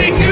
Make it